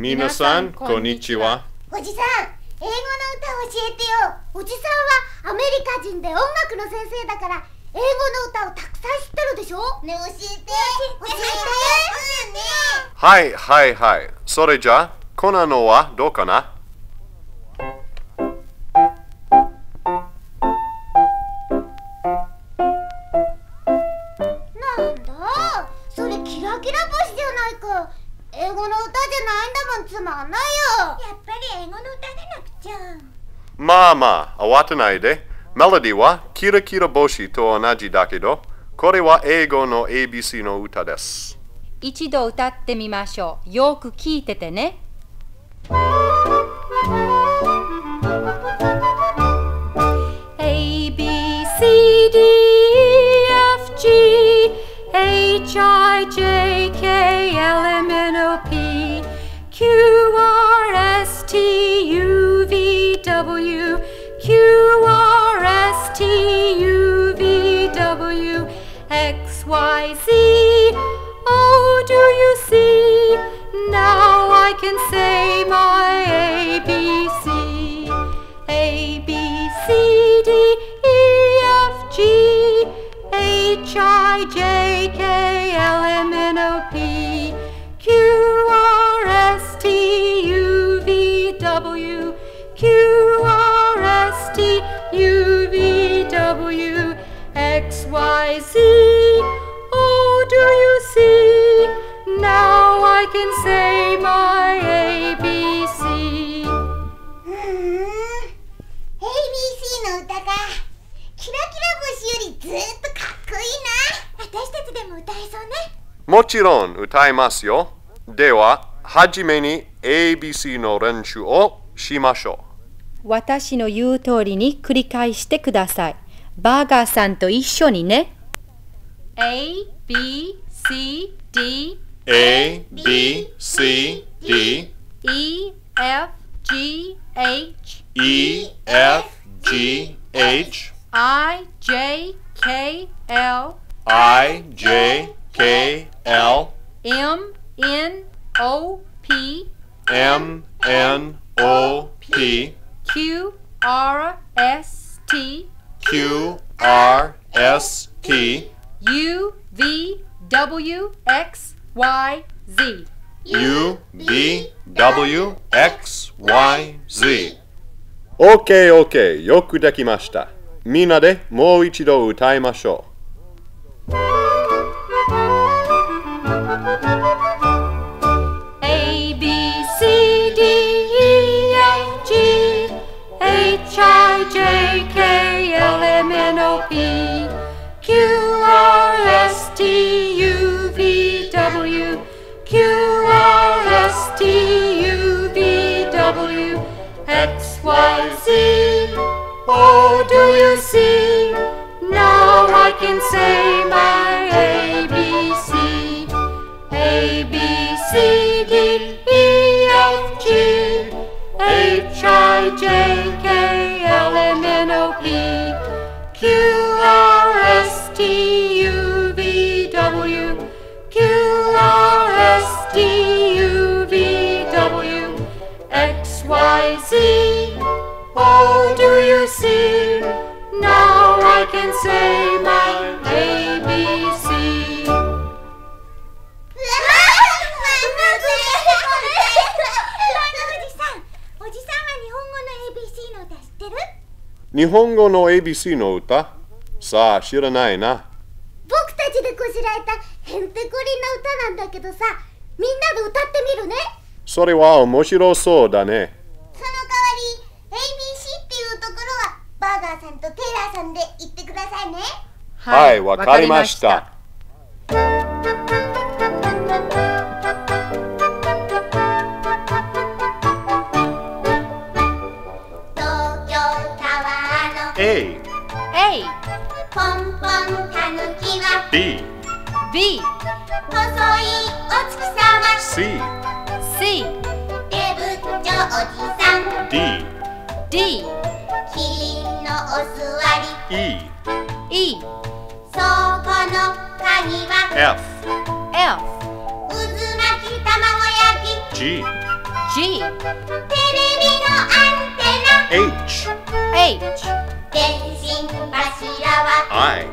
皆さん、こんにちは。おじさん英語の歌教えてよ。おじさんはアメリカ人で音楽の先生だから英語の歌をたくさん知ってるでしょ？ね教えて。教えて。教えてはいはいはい。それじゃあ、こののはどうかな？なんだ？それキラキラ星じゃないか英語の歌じゃないんだもんつまんないよやっぱり英語の歌でなくちゃまあまあ、慌てないで。メロディはキラキラ星と同じだけど、これは英語の ABC の歌です。一度歌ってみましょう。よく聞いててね。X Y Z. Oh do you see? Now I can say my ABC A B C D E F G H I J K もちろん歌いますよ。では、はじめに ABC の練習をしましょ私の言う通りに繰り返してください。バーガーさんと一緒にね。A, B, C, D, う。A, B, C, D, E, F, G, H, E, F, G, H, I, J, K, L, I, J, K, L, M, N, O, P, M, N, O, P, Q, R, S, T, Q, R, S, T, U, V, W, X, Y, Z. U, B, W, X, Y, Z。OK, OK。よくできました。みんなでもう一度歌いましょ A Oh do you see say my ABC ABC。日本語の ABC の歌？さあ、知らないな。僕たちでこしらえたへんてこりんな歌なんだけどさみんなで歌ってみるねそれは面白そうだね。その代わり ABC っていうところはバーさんとテイラーさんで言ってくださいね。はい、わかりました。東京タワーの A, A ポンポンたぬきは B, B 細いお月様。C, C デブッチョおじさん。D, D り E, E そこの鍵は。F, F 渦巻き卵焼き。G, G テレビのアンテナ。H H 電信柱は。I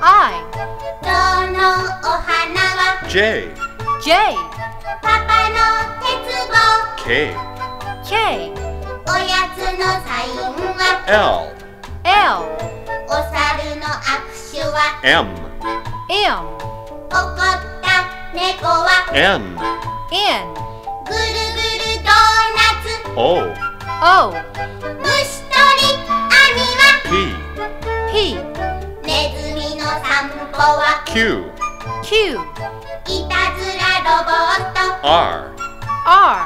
I どのお花は。J J パパの鉄棒。K K おやつのサインは。L L. お猿の握手は。M. M. 怒った猫は。N. N. ぐるぐるドーナツ。O. O. 虫取り網は。P. P. ネズミの散歩は。Q. Q. いたずらロボット。R. R.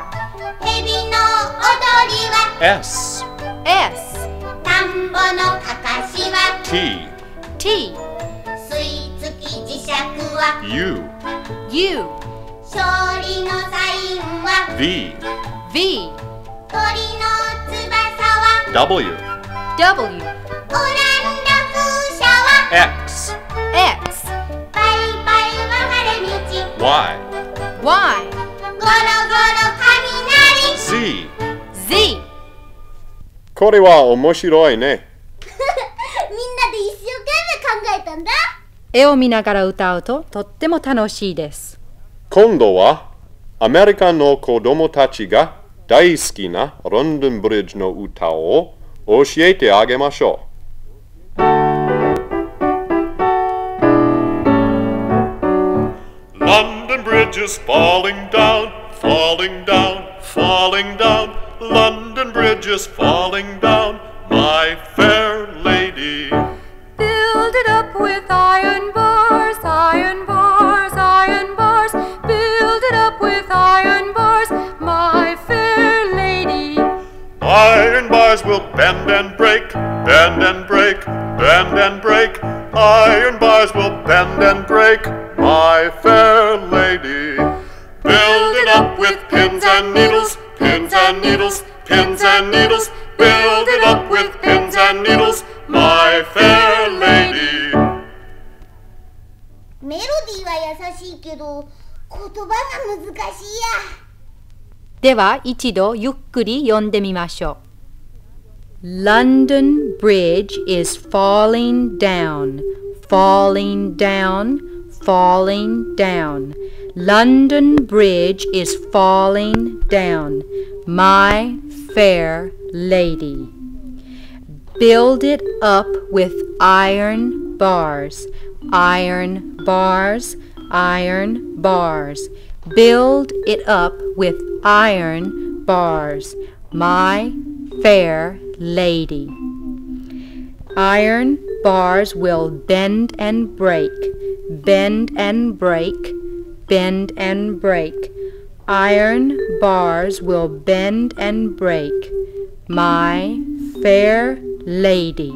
ヘビの踊りは。S. S. 田んぼのかかしは T. T 吸い付き磁石は U. U 勝利のサインは V. V 鳥の翼は W. W オランダ風車は X. X バイバイは晴れ道 Y. Y ゴロゴロ雷 Z Z これは面白いね。みんなで一生懸命考えたんだ絵を見ながら歌うととっても楽しいです。今度はアメリカの子供たちが大好きなロンドンブリッジの歌を教えてあげましょう。London Bridge is falling down, falling down, falling down. London Bridge is falling down, my fair lady. Build it up with iron bars, iron bars, iron bars. Build it up with iron bars, my fair lady. Iron bars will bend and break, bend and break, bend and break. Iron bars will bend and break, my fair lady. Build it up with pins and needles, pins and needles, pins and needles. Build it up with pins and needles, my fair lady. メロディーは優しいけど言葉が難しいやでは一度ゆっくり読んでみましょう。London Bridge is falling down, falling down, falling down. London Bridge is falling down, my fair lady. Build it up with iron bars, iron bars, iron bars. Build it up with iron bars, my fair lady. Iron bars will bend and break, bend and break, bend and break. Iron bars will bend and break, my fair lady.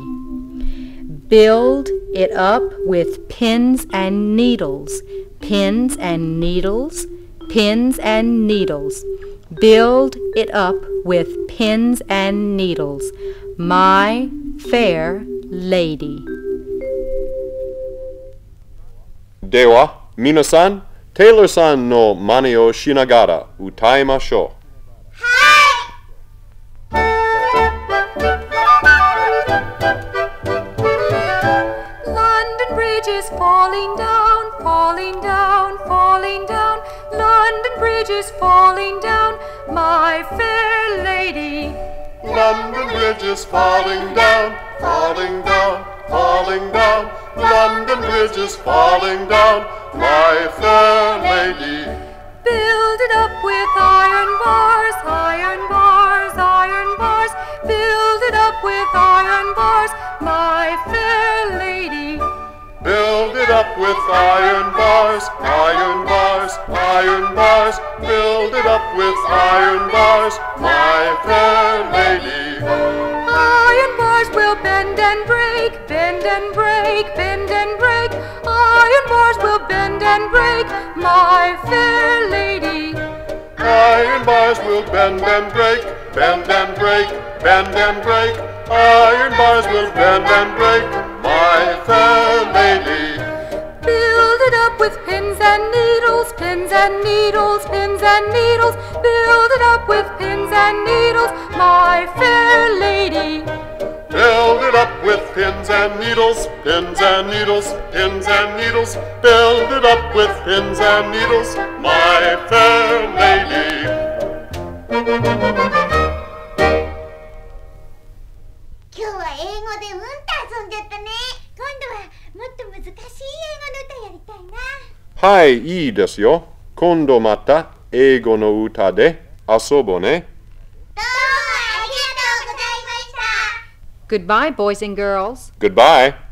Build it up with pins and needles, pins and needles, pins and needles. Build it up with pins and needles, my fair lady. では、皆さん、テイラ London Bridge is falling down, falling down, falling down. London Bridge is falling down, my fair lady. Build it up with iron bars, iron bars, iron bars. Build it up with iron bars, my fair lady. Build it up with iron bars, iron bars, iron bars. Build it up with iron bars, my fair lady. Iron bars will bend and break, bend and break, bend and break. Iron bars will bend and break, my fair lady. Iron bars will bend and break, bend and break, bend and break. Iron bars will bend and break, my fair lady. Build it up with pins and needles, pins and needles, pins and needles. Build it up with pins and needles, my fair lady. Build it up with pins and needles, pins and needles, pins and needles. Build it up with pins and needles, my fair lady. 今日は英語でうんと遊んじゃったね今度はもっと難 しい英語の歌やりたいなはい、いいですよ。今度また英語の歌で遊ぼうね。どうもありがとうございました Goodbye, boys and girls. Goodbye.